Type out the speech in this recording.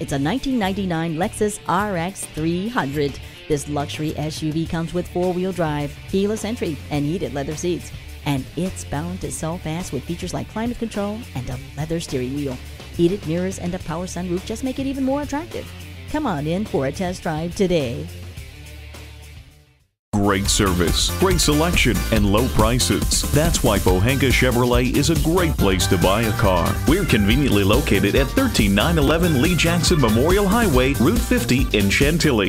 It's a 1999 Lexus RX 300. This luxury SUV comes with four wheel drive, keyless entry, and heated leather seats. And it's bound to sell fast with features like climate control and a leather steering wheel. Heated mirrors and a power sunroof just make it even more attractive. Come on in for a test drive today. Great service, great selection, and low prices. That's why Pohanka Chevrolet is a great place to buy a car. We're conveniently located at 13911 Lee Jackson Memorial Highway, Route 50 in Chantilly.